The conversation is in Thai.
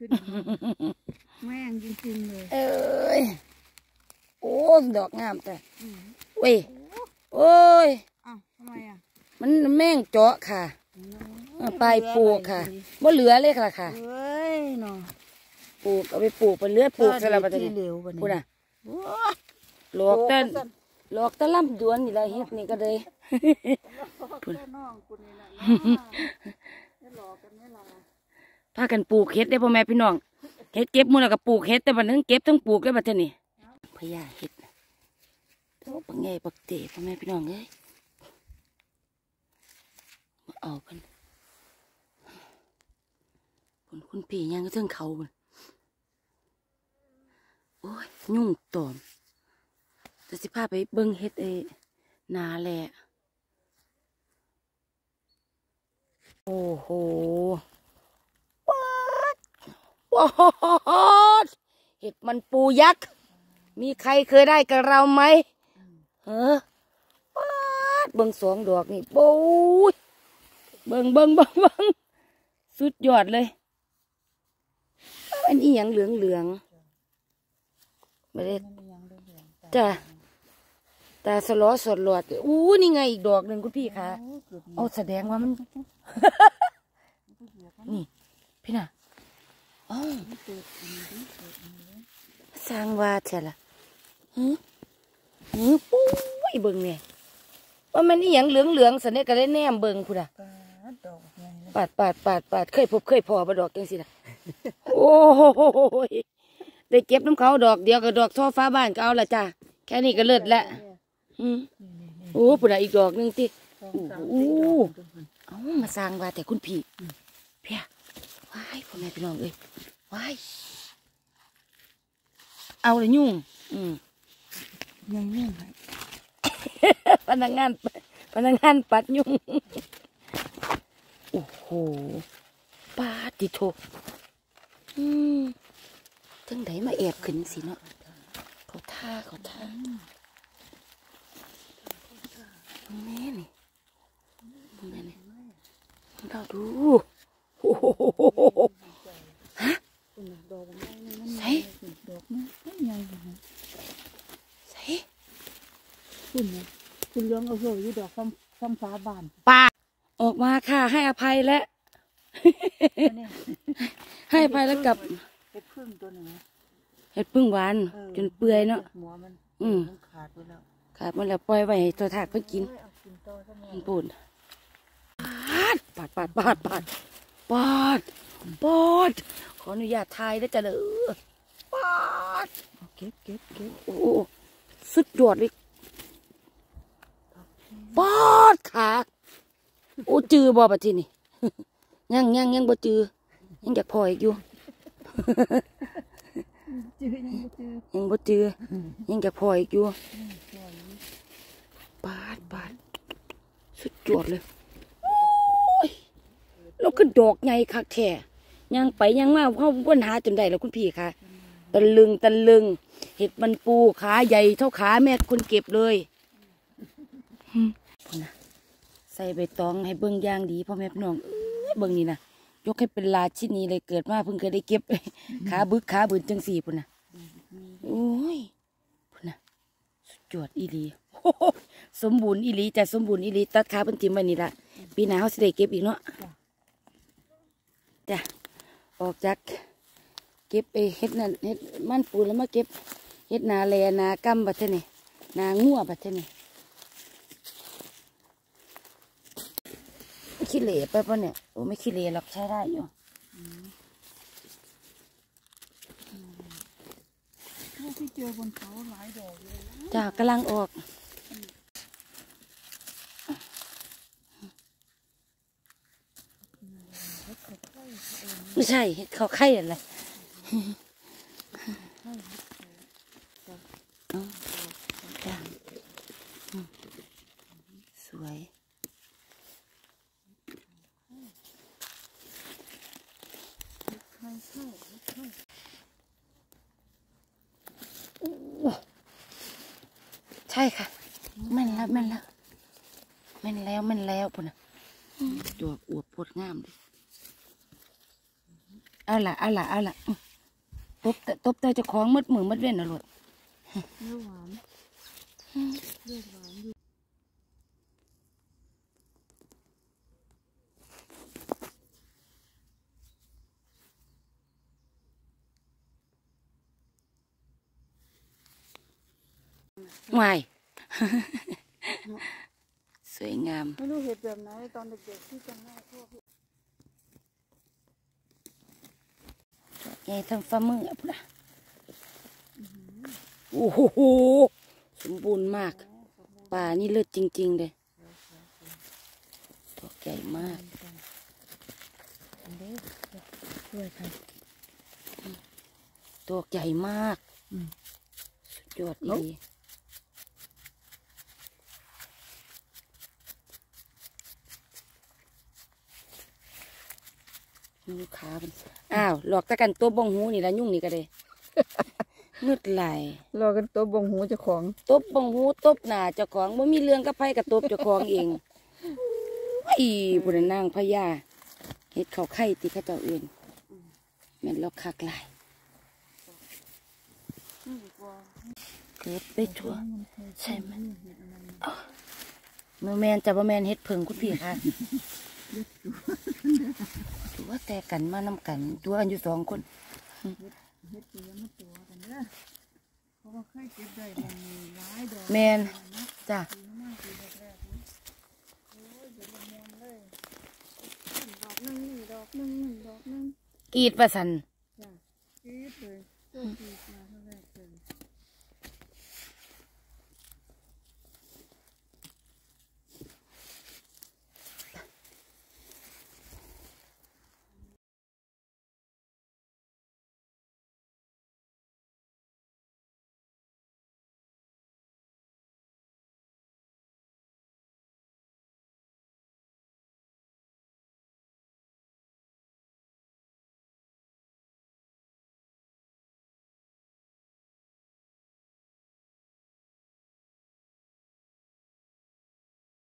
ขึ้นแม่งจริงๆเลย เอ้ยโอ้ดอกงามแต่อืมเว้ยโอ้ยอ้าวทำไมอะมันแม่งเจาะค่ะเอาไปปลูกค่ะบ่เหลือเลยค่ะค่ะเฮ้ยเนาะปลูกเอาไปปลูกไปเลือดปลูกสลับไปที่นี่เหลวบัดนี้พูดน่ะโอ้หลอกแต่หลอกแต่ล่ำดวนนี่ละเฮ็ดนี่ก็เลยพูดน้องกูนี่แหละจะหลอกกันไหมล่ะ พากันปลูกเฮ็ดได้พ่อแม่พี่น้องเฮ็ดเก็บมือแล้วก็ปลูกเฮ็ดแต่บัดนึงเก็บทั้งปลูกได้บัดเท่านี้พญาเฮ็ดโอ้ปังใหญ่ปักเตะพ่อแม่พี่น้องเอ้ยมาเอากันคุณคุณพี่ยังก็เทิงเขาบันโอ้ยยุ่งตอมแต่สิพาไปเบิ่งเฮ็ดเอนาแหละโอ้โห เห็ดมันปูยักษ์ มีใครเคยได้กับเราไหมเออป๊าดเบิ่งสองดอกนี่โอ้ยเบิ่งเบิ่งเบิ่งเบิ่งสุดยอดเลยอันนี้อหย่างเหลืองเหลืองๆไม่ได้จ้ะตาสลอสดหลอดอู้นี่ไงอีกดอกหนึ่งคุณพี่คะเอาแสดงว่ามัน นี่ พี่น่ะ อ๋อสร้างว่าเถอะล่ะหือหือปุ้ยเบิ่งเนี่ยว่ามันนี่อหย่างเหลืองเหลืองๆสันเนี่ยก็ได้แนมเบิ่งคุณอะปาดดอกไงนะปาดปาดปาดปาดเคยพบเคยพอบ่ดอกจังสิล่ะโอ้ยได้เก็บน้ำเขาดอกเดียวกับดอกท่อฟ้าบ้านก็เอาละจ้ะแค่นี้ก็เลิศละอืมโอ้ปุ่นอะอีกดอกหนึงที่สองสามสี่ดอกดูมันเอามาสร้างว่าแต่คุณพี่เพีย ว้ายพ่อแม่พี่น้องเอ้ยว้ายเอาเลยยุ่ง อืมยังยุ่งไหมพนักงานพนักงานปัดยุ่งโอ้โหปาติโทอืมจังไดมาแอบขึ้นสิเนาะเขาท่าเขาท่าแม่นี่แม่นี่เราดู โอ้โหคุณน่ะใส่ดอกนี่ไม่ใหญ่เลยนะใส่คุณนะคุณเลี้ยงเอาเหือยู่ดอกซ้ำซ้ำฟ้าบานป่าออกมาค่ะ ให้อภัยและ ให้อภัยแล้วกับเห็ดพึ่งตัวหนึ่งเห็ดพึ่งหวาน จนเปื่อยเนาะหัวมันอืมขาดไปแล้วขาดมันแล้วปล่อยไว้ตัวถาดเพิ่อกินปุ่นปูนปาดปาดปาดปาด ปาดปาดขออนุญาตทายได้อจ้ะเด้อปาดเอาเก็บเก็บเก็บโอ้โหสุดยอดเลยปาดขาโอ้จือบ่ปะทีนี่ยังยังยังบ่จือยังอยากพออีกอยู่จื้อยังบ่จื้อยังบ่จือยังอยากพออีกอยู่ปล่อยปาดปาดสุดยอดเลยโอ้ย แล้วก็ดอกใหญ่คักแท้ยังไปยังมาเพราะปัญหาจนได้แล้วคุณพี่คะตะลึงตะลึง เห็ดมันปูขาใหญ่เท่าขาแม่คนเก็บเลยหึพูนะใส่ใบตองให้เบิ่งย่างดีพ่อแม่พี่น้องเอ้ยเบิ่งนี่นะยกให้เป็นราชินีเลยเกิดมาเพิ่งเคยได้เก็บขาบึกขาบืนจังสี่พุ่นนะโอ้ยพุ่นนะสุดยอดอีลีสมบูรณ์อีลีจะสมบูรณ์อีลีตัดขาเป็นทิมไว้นี่ละปีหน้าเขาสิได้เก็บอีกเนาะ จ้ะออกจากเก็บไปเฮ็ดนั่นเฮ็ดมันปูแล้วมาเก็บเฮ็ดนาแลนากำบัดเทนี่นางัวบัดเทนี่ขี้เหร่ไปปะเนี่ยโอ้ไม่ขี้เหร่หรอกใช้ได้อยู่ที่เจอบนเขาหลายดอกเลยนะจ้ากำลังออก ไม่ใช่เห็ดเขาไข่อะไรเอาจ้าอืมสวยไม่ใช่ไม่ใช่ใช่ค่ะแม่นแล้วแม่นแล้วแม่นแล้วแม่นแล้วปุ่นน่ะดอกอวบโพดงามเลย เอาล่ะเอาล่ะเอาล่ะอื้อตบแต่ตบแต่เจะคล้าของมัดมือมัดเว้นเอาโลดเนื้อหวานเลือดหวานอยู่วายสวยงาม ไม่รู้เห็ดแบบไหนตอนเด็กๆที่จำได้พวก ให ญ่ทั้งฝ่ามืออะพุ่นล่ะโอ้โหสมบูรณ์มากป่านี่เลิศจริง ๆ เลยตัวใหญ่มากด้วยค่ะตัวใหญ่มากอืมสุดยอดเอ้าดีลูกค้าเป็น อ้าวหลอกตะกันตัวบองหูนี่ละยุ่งนี่ก็ได้งึดไหลายรอกันตัวบงหูเจ้าของตบบองหูตบหน้าเจ้าของบ่มีเรื่องกับไผกับตบเจ้าของเองอีบุญนางพญาเฮ็ดเขาไข่ติเข้าเจ้าอื่นแม่นเราคักหลายนี่ดีกว่าเกิดไปทั่วมันเคยใช่ไหมเห็ดอะไรนะเมื่อแมนจะบ่แมนเฮ็ดเพิงคุณพี่ค่ะ ถือว่าแต่กันมานำกัน ตัวอันอยู่สองคนเห็ดตัวมาตัวกันเด้อเพราะว่าเคยเก็บได้มันมีหลายดอกแมนนะจ้ะดีมากดีแรกๆนี่โอ้ยเดี๋ยวละมวนเลยดอกหนึงนี่ดอกหนึงนี่ดอกหนึงกรีดว่าสันจ้ะกรี๊ดเลยโชคดีนะ